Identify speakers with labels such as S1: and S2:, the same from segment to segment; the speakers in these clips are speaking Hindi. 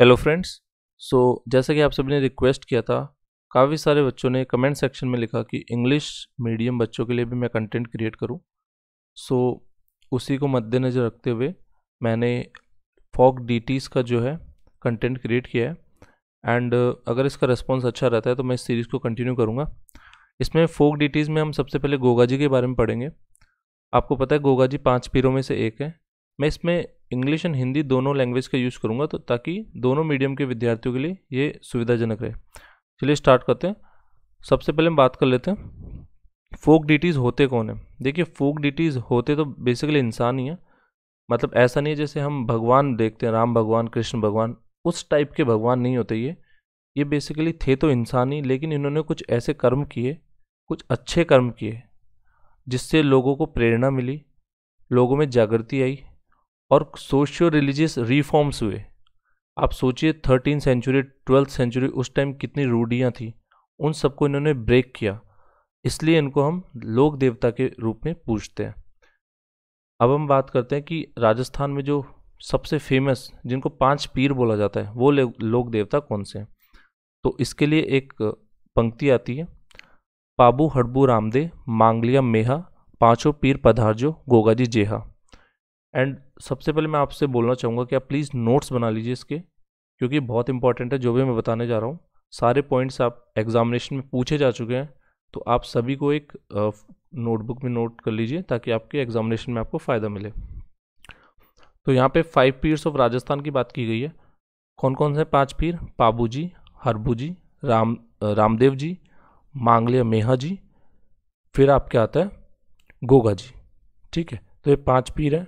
S1: हेलो फ्रेंड्स सो जैसा कि आप सभी ने रिक्वेस्ट किया था काफ़ी सारे बच्चों ने कमेंट सेक्शन में लिखा कि इंग्लिश मीडियम बच्चों के लिए भी मैं कंटेंट क्रिएट करूँ। सो so, उसी को मद्देनज़र रखते हुए मैंने फॉक डी का जो है कंटेंट क्रिएट किया है। एंड अगर इसका रिस्पॉन्स अच्छा रहता है तो मैं इस सीरीज़ को कंटिन्यू करूँगा। इसमें फोक डी में हम सबसे पहले गोगा जी के बारे में पढ़ेंगे। आपको पता है गोगा जी पाँच पीरों में से एक है। मैं इसमें इंग्लिश एंड हिंदी दोनों लैंग्वेज का यूज़ करूँगा तो ताकि दोनों मीडियम के विद्यार्थियों के लिए ये सुविधाजनक रहे। चलिए स्टार्ट करते हैं। सबसे पहले हम बात कर लेते हैं। फोक डिटीज़ होते कौन है? देखिए फोक डिटीज़ होते तो बेसिकली इंसान ही है। मतलब ऐसा नहीं है जैसे हम भगवान देखते हैं, राम भगवान, कृष्ण भगवान, उस टाइप के भगवान नहीं होते ये। ये बेसिकली थे तो इंसान ही, लेकिन इन्होंने कुछ ऐसे कर्म किए, कुछ अच्छे कर्म किए, जिससे लोगों को प्रेरणा मिली, लोगों में जागृति आई और सोशियो रिलीजियस रिफॉर्म्स हुए। आप सोचिए थर्टीन सेंचुरी ट्वेल्थ सेंचुरी उस टाइम कितनी रूढ़ियाँ थी। उन सबको इन्होंने ब्रेक किया। इसलिए इनको हम लोक देवता के रूप में पूछते हैं। अब हम बात करते हैं कि राजस्थान में जो सबसे फ़ेमस जिनको पाँच पीर बोला जाता है, वो लोक देवता कौन से हैं? तो इसके लिए एक पंक्ति आती है। पाबू हड़बू रामदे मांगलिया मेहा, पाँचों पीर पधारजो, गोगाजी जेहा। एंड सबसे पहले मैं आपसे बोलना चाहूँगा कि आप प्लीज़ नोट्स बना लीजिए इसके, क्योंकि बहुत इंपॉर्टेंट है, जो भी मैं बताने जा रहा हूँ। सारे पॉइंट्स आप एग्जामिनेशन में पूछे जा चुके हैं तो आप सभी को एक नोटबुक में नोट कर लीजिए, ताकि आपके एग्जामिनेशन में आपको फ़ायदा मिले। तो यहाँ पे फाइव पीर्स ऑफ़ राजस्थान की बात की गई है। कौन कौन से पाँच पीर? पाबू जी हरबू जी, राम रामदेव जी, मांगलिया मेहा जी, फिर आपके आता है गोगा जी। ठीक है तो ये पाँच पीर हैं।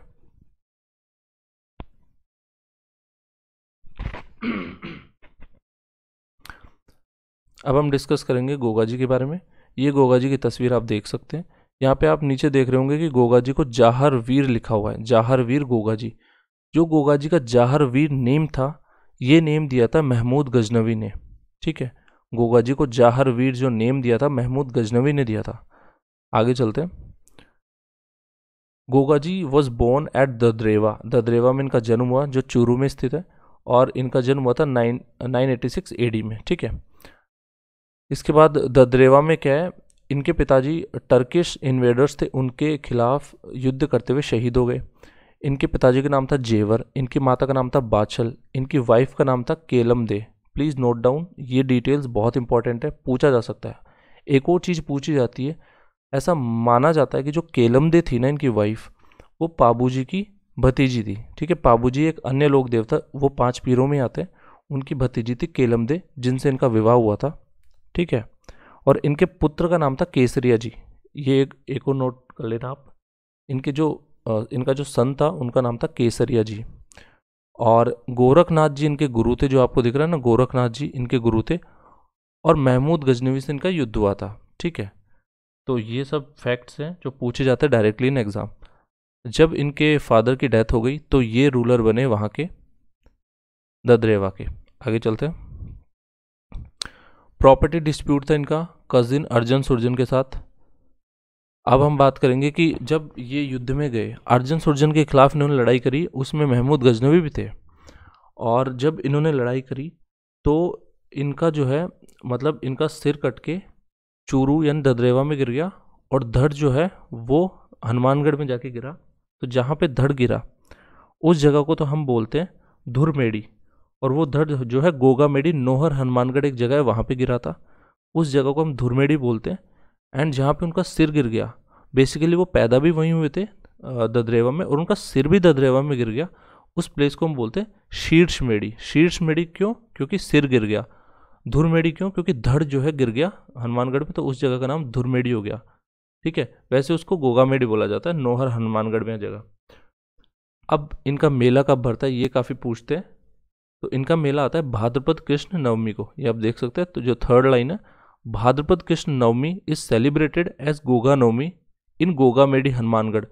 S1: अब हम डिस्कस करेंगे गोगा जी के बारे में। ये गोगा जी की तस्वीर आप देख सकते हैं। यहाँ पे आप नीचे देख रहे होंगे कि गोगा जी को जाहर वीर लिखा हुआ है। जाहर वीर गोगा जी। जो गोगा जी का जाहर वीर नेम था, ये नेम दिया था महमूद गजनवी ने। ठीक है? गोगा जी को जाहर वीर जो नेम दिया था, महमूद गजनवी ने दिया था। आगे चलते हैं। Goga ji was born at Dadrewa. Dadrewa में इनका जन्म हुआ, जो चूरू में स्थित है, और इनका जन्म हुआ था nine nine eighty six A में। ठीक है? इसके बाद ददरेवा में क्या है? इनके पिताजी टर्किश इन्वेडर्स थे, उनके खिलाफ युद्ध करते हुए शहीद हो गए। इनके पिताजी का नाम था जेवर, इनकी माता का नाम था बाछल, इनकी वाइफ का नाम था Kelam De please note down ये डिटेल्स बहुत इंपॉर्टेंट है, पूछा जा सकता है। एक और चीज़ पूछी जाती है, ऐसा माना जाता है कि जो केलम दे थी ना इनकी वाइफ वो पाबू जी की भतीजी थी, ठीक है? पाबूजी एक अन्य लोक देवता वो पाँच पीरों में आते हैं, उनकी भतीजी थी केलमदे, जिनसे इनका विवाह हुआ था। ठीक है? और इनके पुत्र का नाम था केसरिया जी। ये एक एक और नोट कर लेना आप। इनके जो इनका जो सन था, उनका नाम था केसरिया जी। और गोरखनाथ जी इनके गुरु थे, जो आपको दिख रहा है ना, गोरखनाथ जी इनके गुरु थे। और महमूद गजनवी से इनका युद्ध हुआ था, ठीक है? तो ये सब फैक्ट्स हैं, जो पूछे जाते हैं डायरेक्टली इन एग्ज़ाम जब इनके फादर की डेथ हो गई तो ये रूलर बने वहाँ के, ददरेवा के। आगे चलते हैं। प्रॉपर्टी डिस्प्यूट था इनका, कजिन अर्जन सुरजन के साथ। अब हम बात करेंगे कि जब ये युद्ध में गए, अर्जन सुरजन के खिलाफ इन्होंने लड़ाई करी, उसमें महमूद गजनवी भी थे। और जब इन्होंने लड़ाई करी तो इनका जो है मतलब इनका सिर कट के चूरू यानी ददरेवा में गिर गया, और धड़ जो है, वो हनुमानगढ़ में जाके गिरा। तो जहाँ पे धड़ गिरा, उस जगह को तो हम बोलते हैं धुरमेड़ी। और वो धड़ जो है गोगा मेड़ी नोहर, हनुमानगढ़ एक जगह है, वहाँ पे गिरा था। उस जगह को हम धुरमेड़ी बोलते हैं। एंड जहाँ पे उनका सिर गिर गया, बेसिकली वो पैदा भी वहीं हुए थे ददरेवा में, और उनका सिर भी ददरेवा में गिर गया। उस प्लेस को हम बोलते हैं शीर्ष मेड़ी शीर्ष मेड़ी क्यों? क्योंकि सिर गिर गया। धुरमेड़ी क्यों? क्योंकि धड़ जो है गिर गया हनुमानगढ़ में तो उस जगह का नाम धुरमेड़ी हो गया। ठीक है? वैसे उसको गोगा गोगामेडी बोला जाता है, नोहर, हनुमानगढ़ में जगह। अब इनका मेला कब भरता है, ये काफ़ी पूछते हैं। तो इनका मेला आता है भाद्रपद कृष्ण नवमी को। ये आप देख सकते हैं तो जो थर्ड लाइन है, Bhadrapada Krishna Navami is celebrated as Goga Navami in Goga Medi Hanumangarh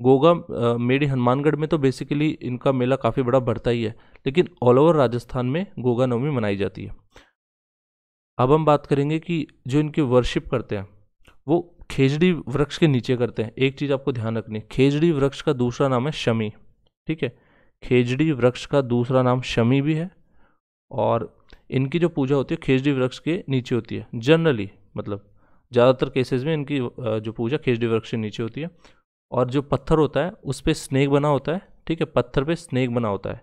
S1: Goga Medi Hanumangarh में तो बेसिकली इनका मेला काफ़ी बड़ा बढ़ता ही है, लेकिन ऑल ओवर राजस्थान में गोगा नवमी मनाई जाती है। अब हम बात करेंगे कि जो इनकी वर्शिप करते हैं, वो खेजड़ी वृक्ष के नीचे करते हैं। एक चीज़ आपको ध्यान रखनी खेजड़ी वृक्ष का दूसरा नाम है शमी, ठीक है? खेजड़ी वृक्ष का दूसरा नाम शमी भी है और इनकी जो पूजा होती है खेजड़ी वृक्ष के नीचे होती है। जनरली मतलब ज़्यादातर केसेस में इनकी जो पूजा खेजड़ी वृक्ष के नीचे होती है। और जो पत्थर होता है, उस पर स्नेक बना होता है, ठीक है? पत्थर पे स्नेक बना होता है।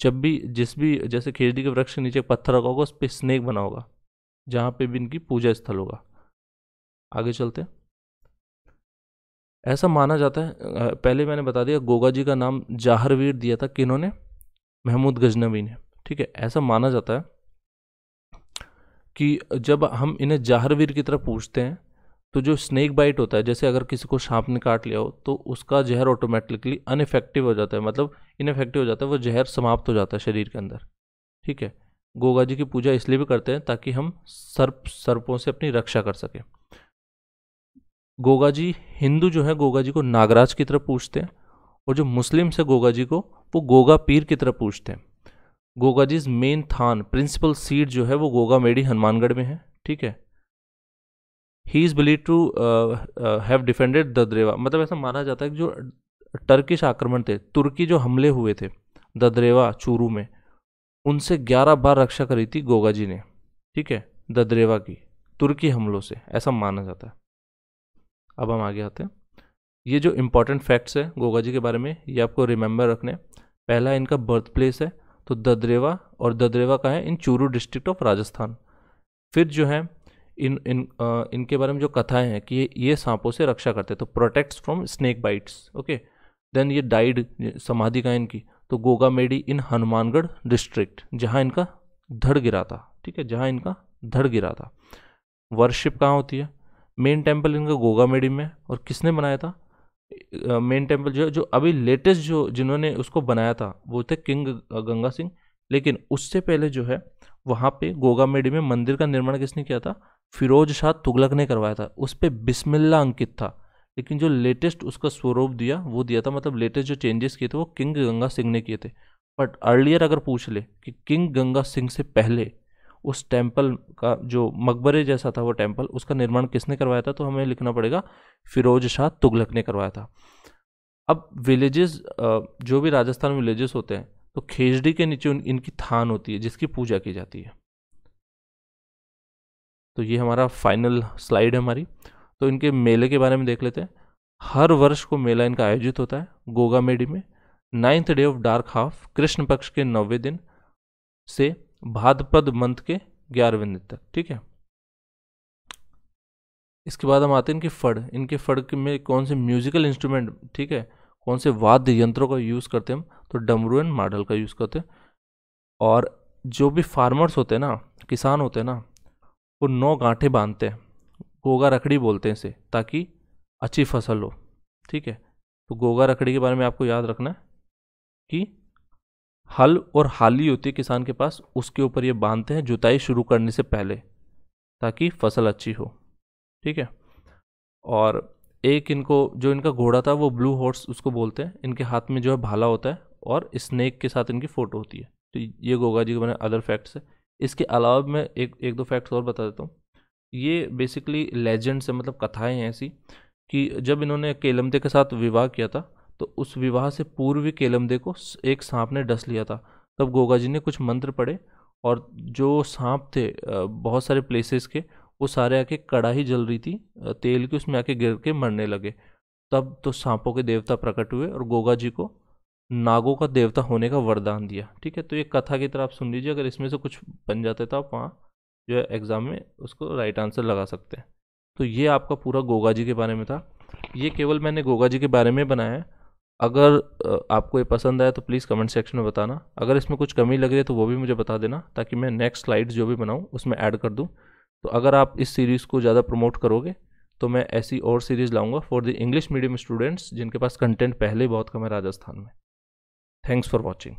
S1: जब भी, जिस भी, जैसे खेजड़ी के वृक्ष के नीचे पत्थर रखा होगा, उस पर स्नेक बना होगा, जहाँ पे भी इनकी पूजा स्थल होगा। आगे चलते हैं। ऐसा माना जाता है पहले मैंने बता दिया, गोगा जी का नाम जाहरवीर दिया था किन्होंने? महमूद गजनवी ने। ठीक है, ऐसा माना जाता है कि जब हम इन्हें जाहरवीर की तरफ़ पूछते हैं तो जो स्नेक बाइट होता है, जैसे अगर किसी को सांप ने काट लिया हो तो उसका जहर ऑटोमेटिकली अनइफेक्टिव हो जाता है। मतलब इनफेक्टिव हो जाता है, वो जहर समाप्त हो जाता है शरीर के अंदर। ठीक है, गोगा जी की पूजा इसलिए भी करते हैं ताकि हम सर्प, सर्पों से अपनी रक्षा कर सकें। गोगा जी, हिंदू जो है, गोगा जी को नागराज की तरफ़ पूछते हैं और जो मुस्लिम से गोगा जी को, वो गोगा पीर की तरफ़ पूछते हैं। गोगा जी मेन थान, प्रिंसिपल सीट जो है, वो गोगा मेडी हनुमानगढ़ में है, ठीक है? He is believe to have defended Dadrewa मतलब ऐसा माना जाता है कि जो टर्किश आक्रमण थे, तुर्की जो हमले हुए थे, ददरेवा, चूरू में, उनसे ग्यारह बार रक्षा करी थी गोगा जी ने, ठीक है? ददरेवा की, तुर्की हमलों से, ऐसा माना जाता है। अब हम आगे आते हैं। ये जो इम्पोर्टेंट फैक्ट्स है गोगा जी के बारे में ये आपको रिमेंबर रखने पहला इनका बर्थ प्लेस है तो ददरेवा और ददरेवा का है? In Churu district of Rajasthan. फिर जो है इन इन आ, इनके बारे में जो कथाएँ हैं कि ये ये सांपों से रक्षा करते हैं तो protects from snake bites okay then ये डाइड समाधि का इनकी? तो गोगा मेडी इन हनुमानगढ़ डिस्ट्रिक्ट जहाँ इनका धड़ गिरा था ठीक है? जहाँ इनका धड़ गिरा था। वर्शिप कहाँ होती है? मेन टेंपल इनका गोगा मेडी में और किसने बनाया था? मेन टेंपल जो जो अभी लेटेस्ट जो जिन्होंने उसको बनाया था, वो थे किंग गंगा सिंह। लेकिन उससे पहले जो है, वहाँ पे गोगा मेडी में मंदिर का निर्माण किसने किया था? फिरोज शाह तुगलक ने करवाया था। उस पर बिस्मिल्ला अंकित था। लेकिन जो लेटेस्ट उसका स्वरूप दिया, वो दिया था मतलब लेटेस्ट जो चेंजेस किए थे, वो किंग गंगा सिंह ने किए थे। बट अर्लियर अगर पूछ ले कि किंग गंगा सिंह से पहले उस टेंपल का जो मकबरे जैसा था वो टेंपल उसका निर्माण किसने करवाया था? तो हमें लिखना पड़ेगा, फिरोज शाह तुगलक ने करवाया था। अब विलेजेस जो भी राजस्थान में विलेजेस होते हैं तो खेजड़ी के नीचे इनकी थान होती है, जिसकी पूजा की जाती है। तो ये हमारा फाइनल स्लाइड है हमारी। तो इनके मेले के बारे में देख लेते हैं। हर वर्ष को मेला इनका आयोजित होता है गोगा मेडी में। Ninth day of dark half Krishna पक्ष के नौवे दिन से भाद्रपद मंथ के ग्यारहवें दिन तक, ठीक है? इसके बाद हम आते हैं इनके फड़। इनके फड़ में कौन से म्यूजिकल इंस्ट्रूमेंट ठीक है? कौन से वाद्य यंत्रों का यूज़ करते हैं हम? तो डमरू एंड मॉडल का यूज़ करते हैं। और जो भी फार्मर्स होते हैं ना, किसान होते हैं ना, वो नौ गांठे बांधते हैं। गोगा रखड़ी बोलते हैं इसे, ताकि अच्छी फ़सल हो, ठीक है? तो गोगा रखड़ी के बारे में आपको याद रखना है कि हल और हाली होती है किसान के पास, उसके ऊपर ये बांधते हैं जुताई शुरू करने से पहले, ताकि फ़सल अच्छी हो। ठीक है? और एक इनको, जो इनका घोड़ा था, वो ब्लू हॉर्स उसको बोलते हैं। इनके हाथ में जो है भाला होता है और स्नेक के साथ इनकी फ़ोटो होती है। तो ये गोगा जी के मैंने अदर फैक्ट्स है। इसके अलावा मैं एक एक दो फैक्ट्स और बता देता हूँ। ये बेसिकली लेजेंड्स है मतलब कथाएँ हैं ऐसी कि जब इन्होंने केलमदे के साथ विवाह किया था तो उस विवाह से पूर्व केलमदे को एक सांप ने डस लिया था। तब गोगा जी ने कुछ मंत्र पढ़े और जो सांप थे बहुत सारे प्लेसेस के, वो सारे आके कड़ाही जल रही थी तेल की उसमें आके गिर के मरने लगे। तब तो सांपों के देवता प्रकट हुए और गोगा जी को नागों का देवता होने का वरदान दिया। ठीक है तो ये कथा की तरह आप सुन लीजिए, अगर इसमें से कुछ बन जाते तो आप वहाँ जो है एग्ज़ाम में उसको राइट आंसर लगा सकते हैं। तो ये आपका पूरा गोगा जी के बारे में था। ये केवल मैंने गोगा जी के बारे में बनाया है। अगर आपको ये पसंद आया तो प्लीज़ कमेंट सेक्शन में बताना। अगर इसमें कुछ कमी लग रही है तो वो भी मुझे बता देना ताकि मैं नेक्स्ट स्लाइड्स जो भी बनाऊँ उसमें ऐड कर दूँ। तो अगर आप इस सीरीज़ को ज़्यादा प्रमोट करोगे तो मैं ऐसी और सीरीज़ लाऊँगा for the English medium students जिनके पास कंटेंट पहले बहुत कम है राजस्थान में। Thanks for watching